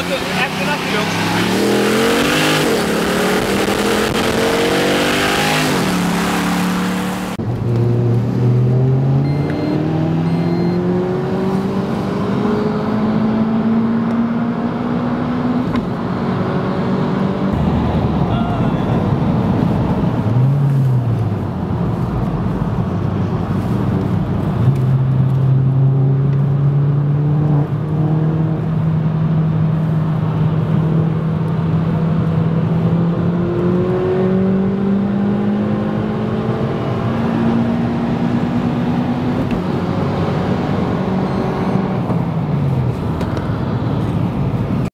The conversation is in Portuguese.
É, que naquele.